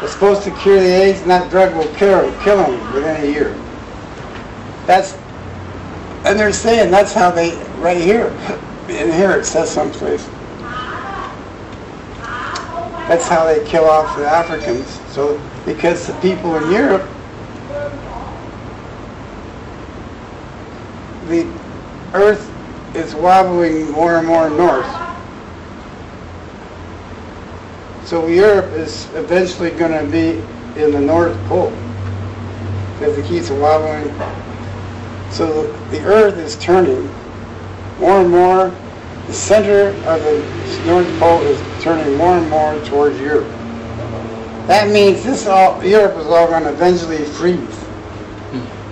It's supposed to cure the AIDS, and that drug will kill, kill them within a year. That's, and they're saying that's how they, right here, in here it says someplace. That's how they kill off the Africans. So, because the people in Europe, the earth is wobbling more and more north. So Europe is eventually going to be in the North Pole because it keeps wobbling. So the Earth is turning more and more. The center of the North Pole is turning more and more towards Europe. That means this all Europe is all going to eventually freeze.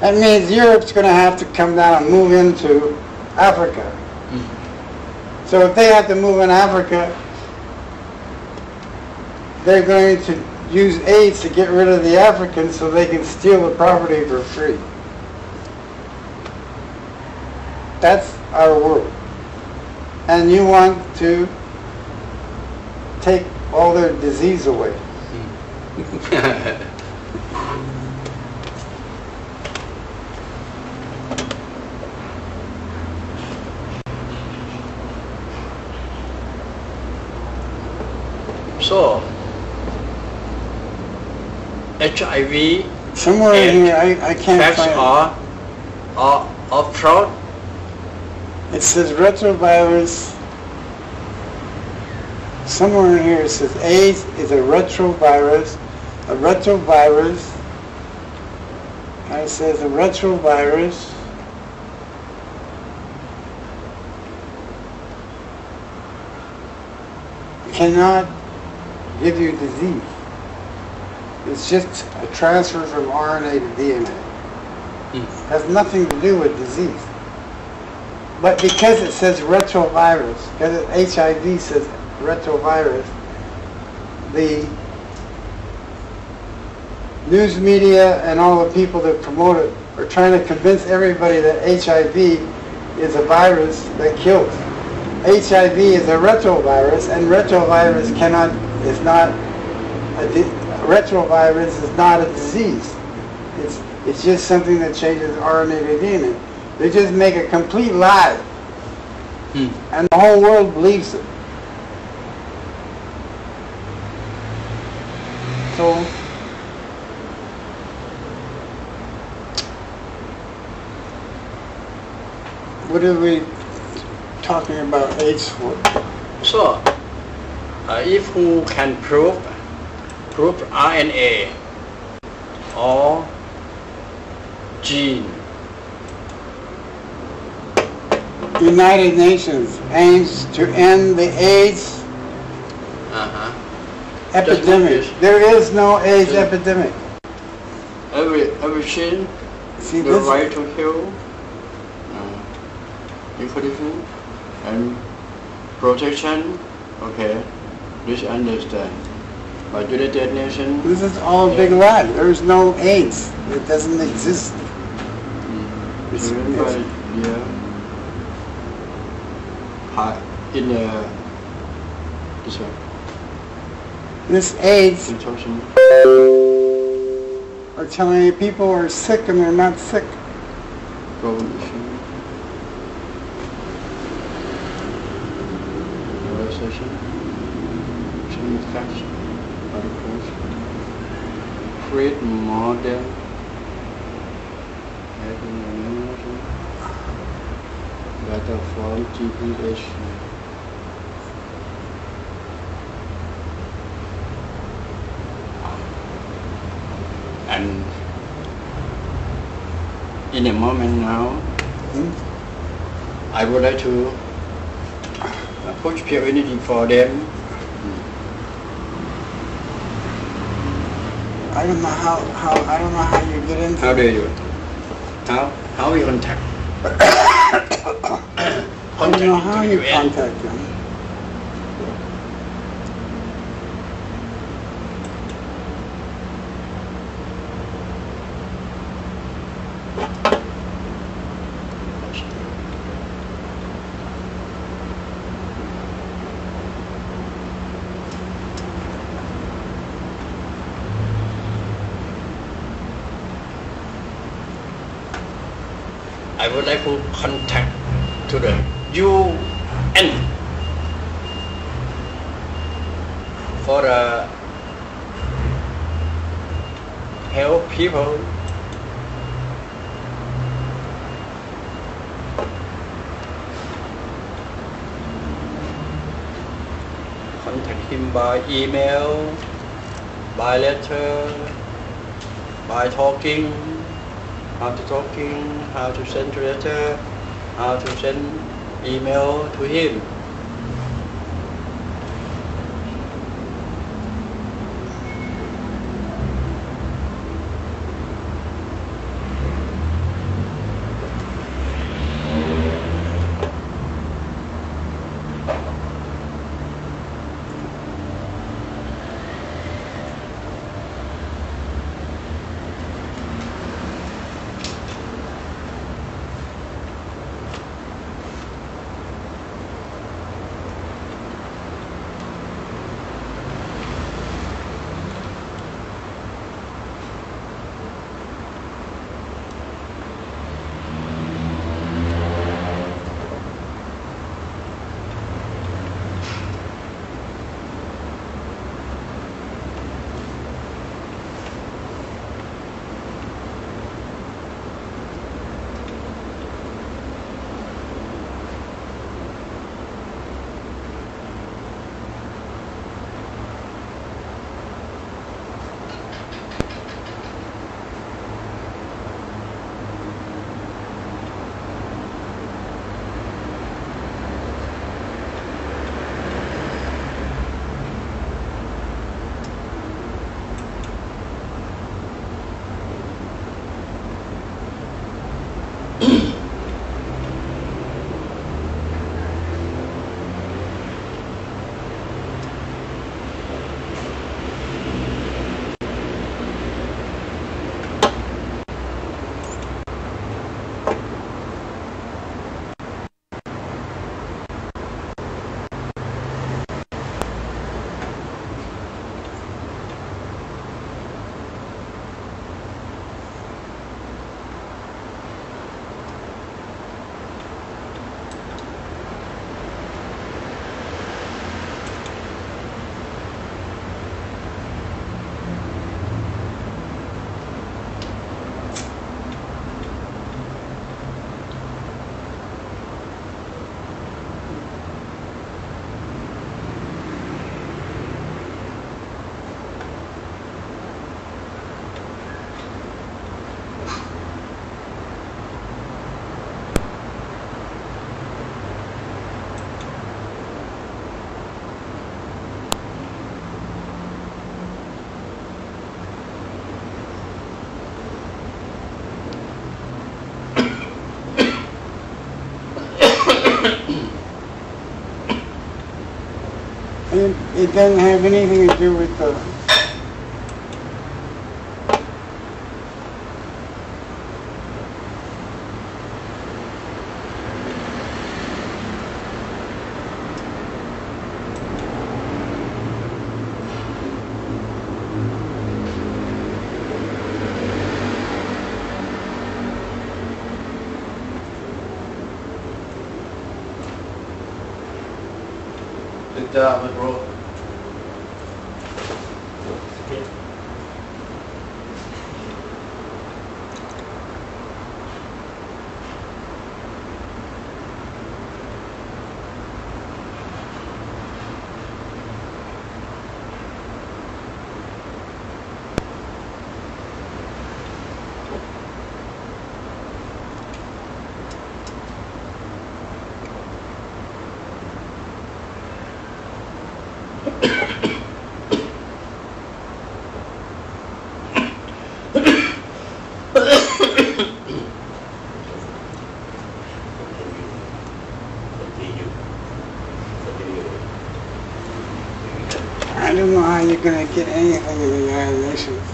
That means Europe's going to have to come down and move into Africa. Mm-hmm. So if they have to move in Africa, they're going to use AIDS to get rid of the Africans so they can steal the property for free. That's our world. And you want to take all their disease away. so HIV Somewhere And here, I, I can't find are are are fraud it. It says retrovirus. Somewhere in here it says AIDS is a retrovirus. A retrovirus. And it says a retrovirus. cannot give you disease. It's just a transfer from RNA to DNA. Has hmm. nothing to do with disease. But because it says retrovirus, because HIV says retrovirus, the news media and all the people that promote it are trying to convince everybody that HIV is a virus that kills. HIV is a retrovirus, and retrovirus cannot is not a retrovirus is not a disease. It's it's just something that changes RNA to DNA. They just make a complete lie, Hmm. and the whole world believes it. So. What are we talking about AIDS for? So, uh, if who can prove prove RNA or gene, United Nations aims to end the AIDS uh-huh. epidemic. There is no AIDS epidemic. every every gene, See the this? right to heal, uh, information and protection. Okay, please understand. But United Nations, This is all a big lie. There's no AIDS. It doesn't exist. It's- remember, it's- yeah, in the this one, This AIDS are telling you people are sick and they're not sick. Realization. Change facts. Articles. Create model. Having a memory. Data from GPH. And in a moment now, Hmm? I would like to push pure energy for them. I don't know how, how I don't know how you get into How do you? How how we contact? I don't know how you UN. contact them. By email, by letter, by talking, how to talking, how to send letter, how to send email to him. It, doesn't have anything to do with the, Good job, bro. how you're going to get anything in the United Nations.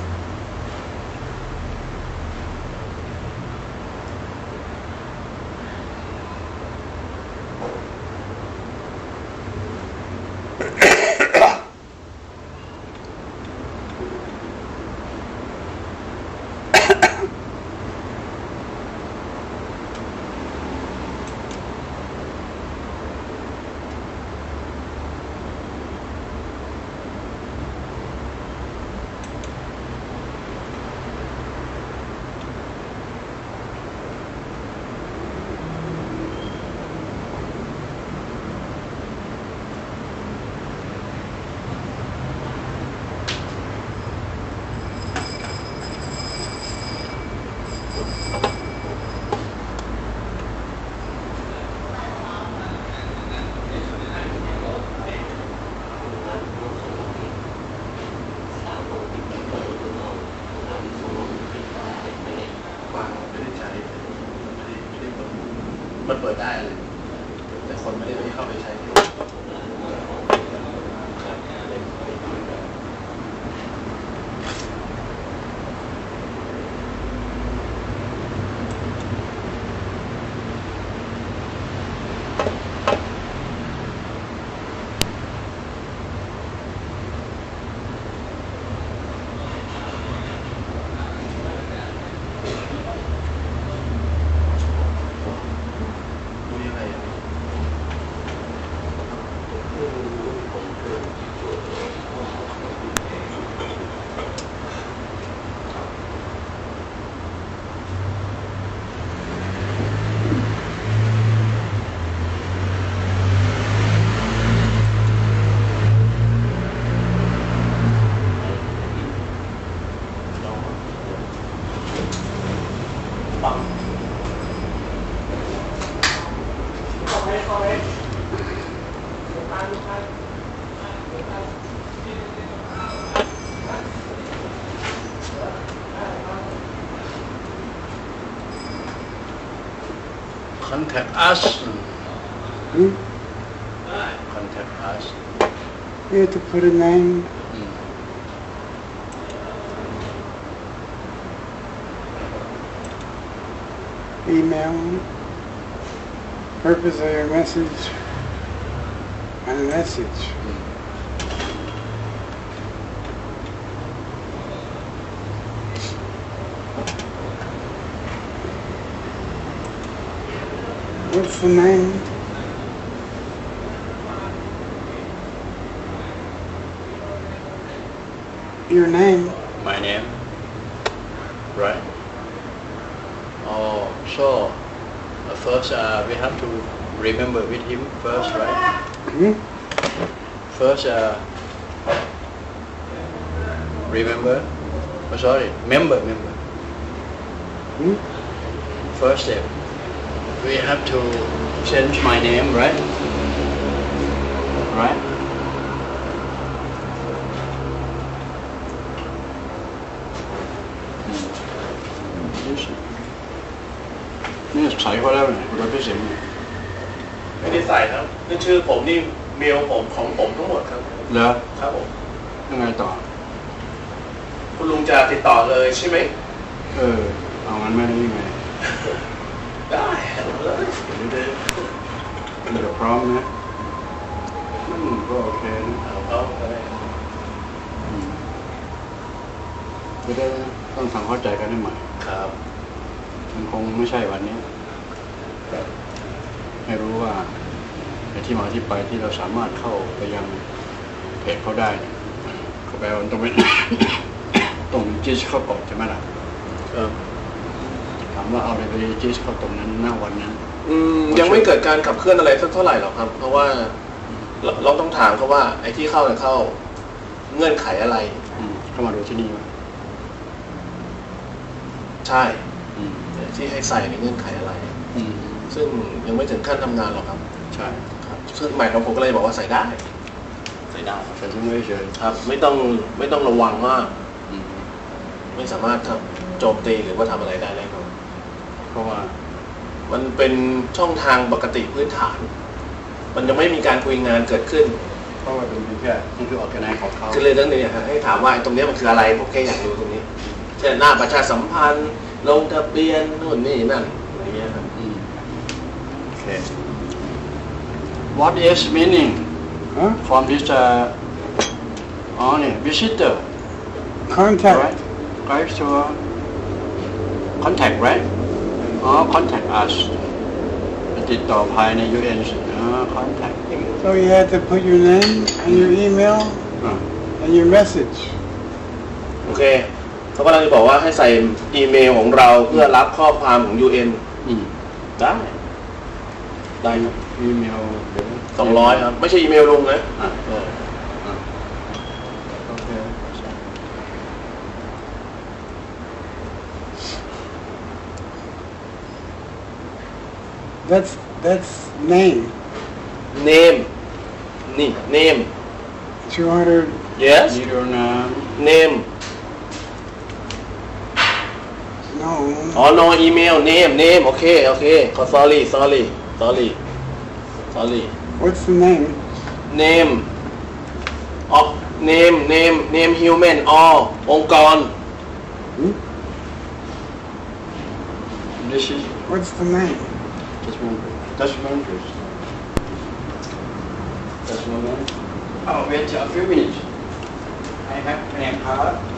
เปิดได้ contact us. Hmm? Contact us. You have to put a name. Hmm. Email. Purpose of your message. And a message. Hmm. ม What's the name? Your name. my name right oh so uh, first uh, we have to remember with him first right Hmm? first uh, remember oh, sorry member member Hmm? first step we have to change my name right right Yes. นี่ใส่ก็ได้ไหมคุณรถพี่สิงไม่ได้ใส่ครับนี่ชื่อผมนี่เมลผมของผมทั้งหมดครับเหรอครับผมยังไงต่อ คุณลุงจะติดต่อเลยใช่ไหมเออเอางั้นไม่ได้ยังไง ได้เอาเลย เดี๋ยวเดี๋ยวพ ร้อมนะอืมก็โอเคนะเอาเขาก็ได้อืมจะได้ต้องทำเข้าใจกันให้ใหม่ครับ มันคงไม่ใช่วันนี้ให้รู้ว่าในที่มาที่ไปที่เราสามารถเข้าไปยังเพจเขาได้เนี่ยเขาแปลว่ามันต้องเป็นตรงจิสเข้าก่อนใช่ไหมล่ะครับถามว่าเอาอะไรไปจิสเข้าตรงนั้นหน้าวันนั้น อืมยังไม่เกิดการขับเคลื่อนอะไรสักเท่าไหร่หรอกครับ เพราะว่าเราเราต้องถามเขาว่าไอ้ที่เข้าเนี่ยเข้าเงื่อนไขอะไร อืมเข้ามาดูที่นี่ไหมใช่ อืมที่ให้ใส่ในเงื่อนไขอะไร อืมซึ่งยังไม่ถึงขั้นทำงานหรอกครับใช่ครับซึ่งหมายของผมก็เลยบอกว่าใส่ได้ ใส่ได้แต่ที่ไม่เฉยครับ ไม่ต้องไม่ต้องระวังมาก อืมไม่สามารถทำโจมตีหรือว่าทำอะไรได้เลยครับเพราะว่า มันเป็นช่องทางปกติพื้นฐาน มันจะไม่มีการคุยงานเกิดขึ้นเพราะว่าเป็นเพียงแค่นี่คือออกแกไนของเขาคือเลยตั้งนี้ฮะให้ถามว่าไอ้ตรงเนี้ยมันคืออะไรผมแค่อยากรู้ตรงนี้เช่นหน้าประชาสัมพันธ์ลงทะเบียนนู่นนี่นั่นอะไรเงี้ยครับอืมโอเค What is meaning Huh? from this uh, oh เนี่ย visitor Contact. right guys to uh, contact right อ๋อ contact us ติดต่อภายใน UN อ๋อ contact So you had to put your name and your email อ่า and your message. โอเคเขากำลังจะบอกว่าให้ใส่อีเมลของเราเพื่อรับข้อความของ UN อืมได้ ได้ครับอีเมลเดี๋ยวสองร้อยครับ ไม่ใช่อีเมลลุงนะ That's that's name. name นี่ name 200. yes middle name name No. อ๋อ no email name name โอเค โอเคขอ sorry sorry sorry sorry What's the name? name of name name name human or องค์กร Hmm? This is What's the name? One first. Minute. Oh, wait a few minutes. I have name card.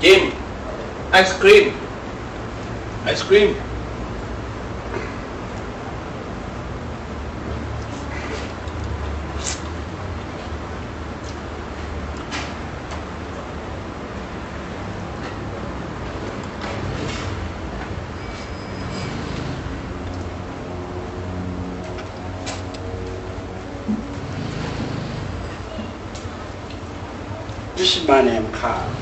Jim ice cream. Ice cream This is my name card.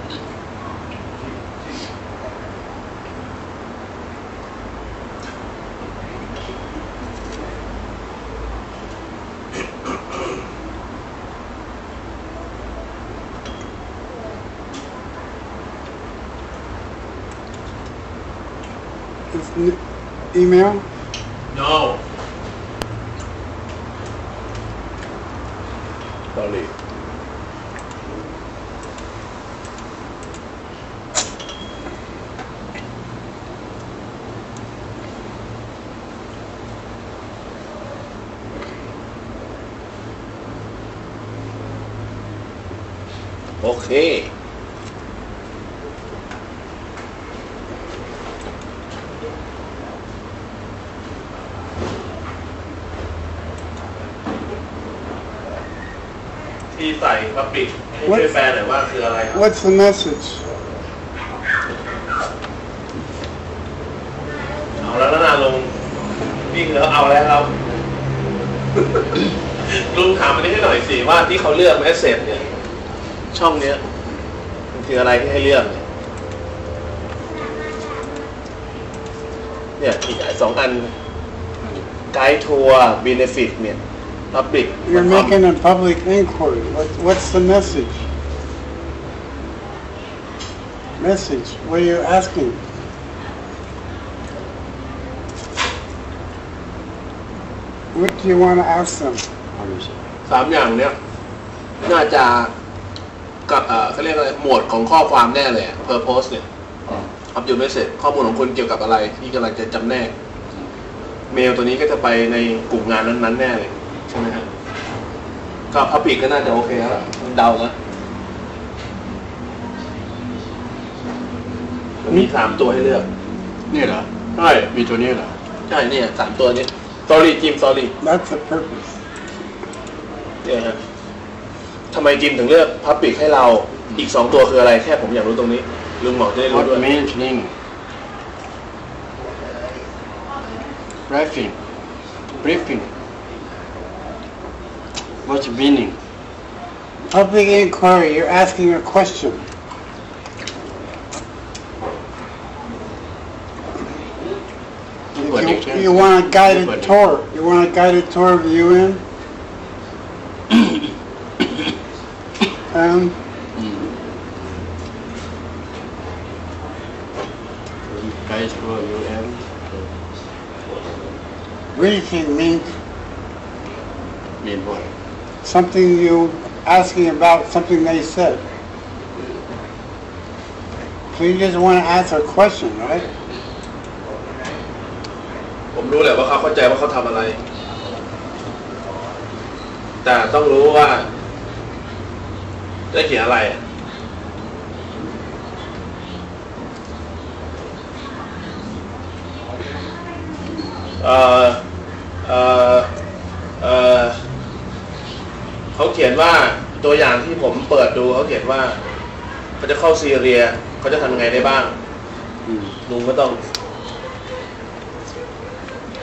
This n- email? no What's the message? เอาแล้วนะลงวิ่งแล้วเอาแล้วครับลุงถามอันนี้ให้หน่อยสิว่าที่เขาเลือกแมสเซจเนี่ย ช่องเนี้ยมันคืออะไรที่ให้เลือกเนี่ยเนี่ยอีกสองอันไกด์ทัวร์บีเนฟิตเนี่ยพับบิก You're making a public inquiry. What, what's the message? Message. What are you asking? What do you want to ask them? สามอย่างเนี้ยน่าจะกับเอ่อเขาเรียกอะไรหมวดของข้อความแน่เลยอะ purpose เนี่ย อัพยูเมสเซจข้อมูลของคุณเกี่ยวกับอะไรที่กำลังจะจำแนก เมลตัวนี้ก็จะไปในกลุ่มงานนั้นๆแน่เลย ใช่ไหมครับก็พับปิกก็น่าจะโอเคแล้วล่ะมันเดานะ มันมีสามตัวให้เลือก นี่เหรอ ใช่ มีตัวนี้เหรอ ใช่เนี่ยสามตัวนี้ sorry จิม sorry That's the purpose. เนี่ยฮะทำไมจิมถึงเลือกพับปิกให้เรา อีกสองตัวคืออะไร แค่ผมอยากรู้ตรงนี้ ลุงหมอจะได้รู้ What ด้วย means in English? Briefing. Briefing. What's the meaning? Public inquiry. You're asking a question. You, want a guided tour. You want a guided tour of the UN? Um, Guys for UN. briefing means Mean what? something you asking about something they said. So you just want to ask a question, right? ผมรู้แหละว่าเขาเข้าใจว่าเขาทำอะไร แต่ต้องรู้ว่าจะเขียนอะไรอะเอ่อเอ่อเอ่อเขียนว่าตัวอย่างที่ผมเปิดดูเขาเขียนว่าเขาจะเข้าซีเรียเขาจะทำยังไงได้บ้างอืมลุงก็ต้อง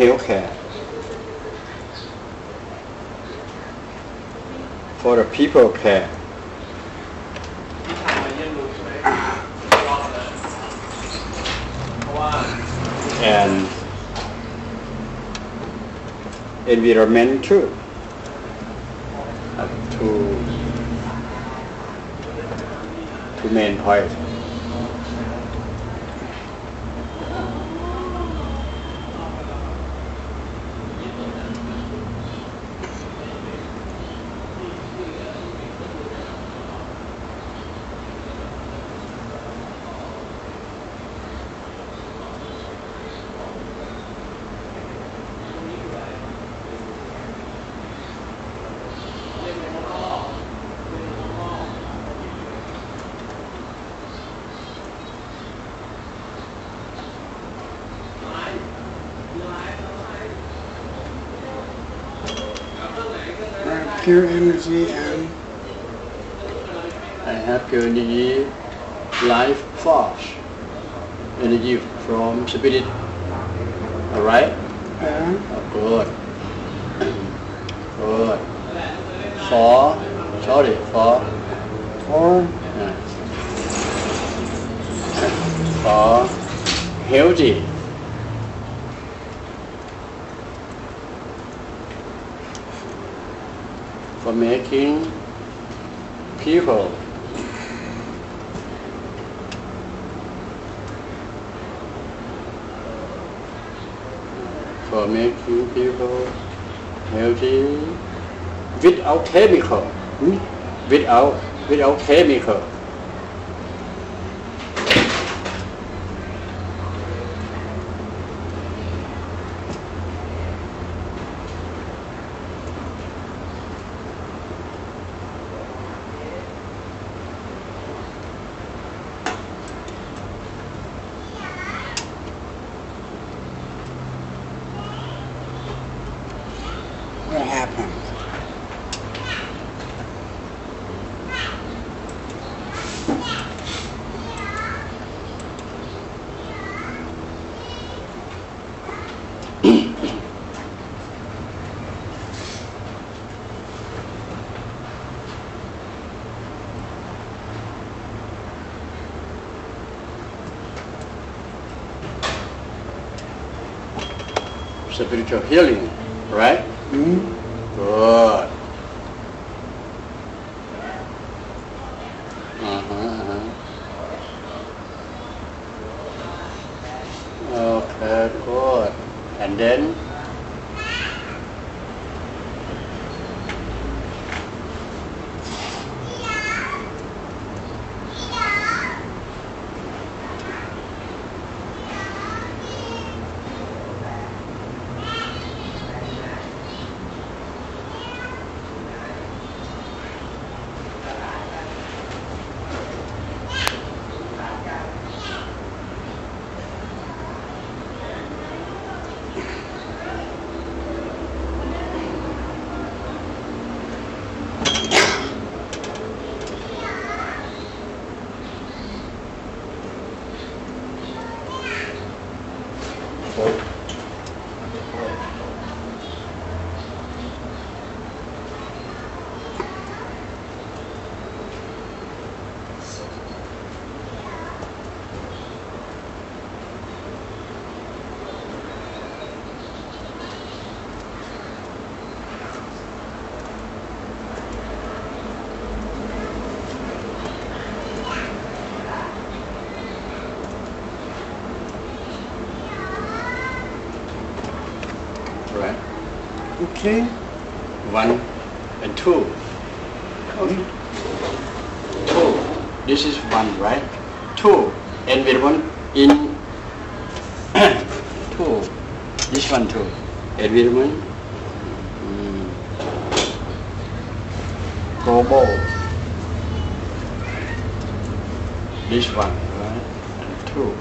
pale hair. For the people care. and environment too. Uh, to, to main point. Pure energy and I have pure energy, life force, energy from spirit. Alright? uh, Oh, good. Good. For, sorry, for, for uh, for healthy. For making people for making people healthy without chemical. hmm? Without without chemical. Spiritual healing, right? Hmm? Good. Uh-huh, uh-huh. Okay, good. And then Okay. One and two. Two. This is one, right? Two. Environment in two. This one too. Environment. Mm. Global. This one, right? And two.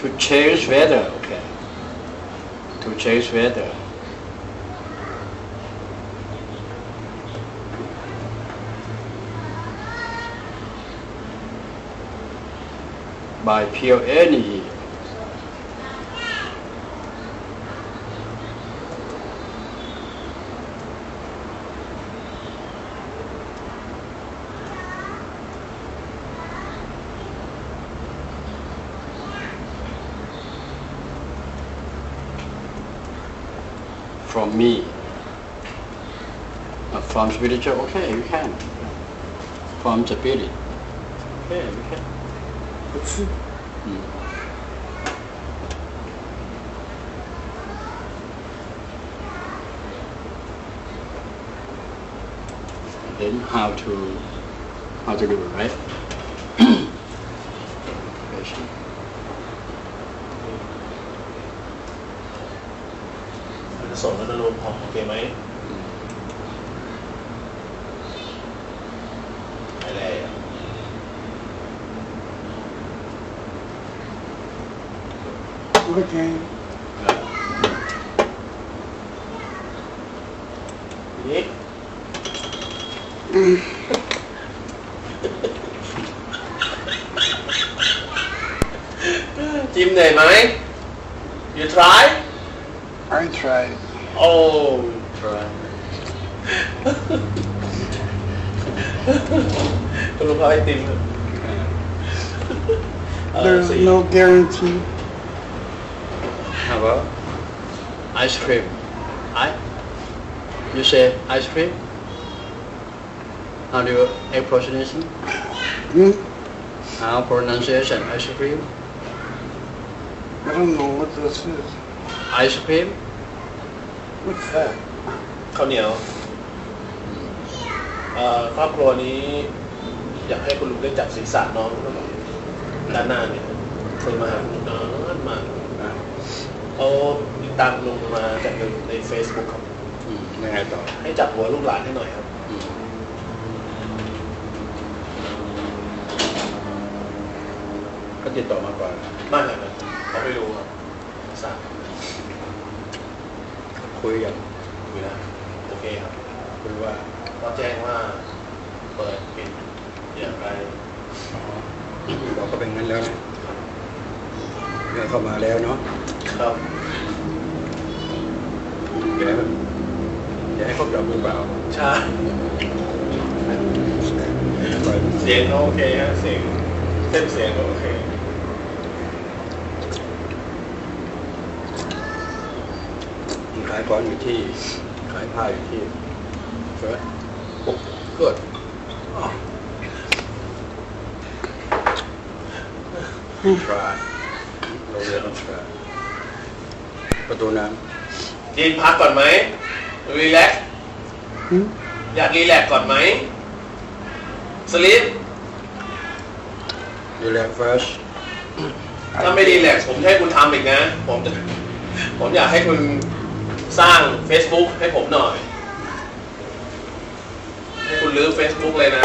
To change weather, okay. To change weather. By pure energy. from me. Uh, from spiritual, okay, you can. From spirit, okay, you can. Let's see. Hmm. Then how to how to do it, right? Patient. to the game. Yeah. Team name. Eh? You try? I tried. Oh, try. There's no guarantee. Ice cream? I you say ice cream? How do you a pronunciation? Hmm? How pronunciation ice cream? I don't know what this is. Ice cream? What's that? ข้าวเหนียวเอ่อครอบครัวนี้ อยากให้คุณลุงได้จับศีรษะน้องด้านหน้าเนี่ยเคยมาหาคุณนานมาก Uh, เขา ติดตามคุณลุงมาจากในใน Facebook ครับอืมยังไงต่อให้จับหัวลูกหลานให้หน่อยครับ อืมก็ติดต่อมาก่อนมากเลยนะเขาไม่รู้ครับทราบคุยกันคุยแล้วโอเคครับคุยว่าก็แจ้งว่าเปิดปิดอย่างไรอ๋อบอกก็เป็นงั้นแล้วนะเรื่องเข้ามาแล้วเนาะครับ เดี๋ยวเดี๋ยวให้เขาจับมือเปล่าใช่เสียงก็โอเคฮะเสียงเส้นเสียงก็โอเคขายของอยู่ที่ขายผ้าอยู่ที่เฟิร์สเกิดทราโรงเรียนต้องทราประตูน้ จีนพักก่อนไหมรีแลกซ์ Hmm? อยากรีแลกซ์ก่อนไหมสลิปำ relax first ถ้าไม่รีแลกซ์ผมจะให้คุณทำอีกนะ ผมจะผมอยากให้คุณสร้าง Facebook ให้ผมหน่อย ให้คุณรื้อ Facebook เลยนะ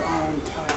On type.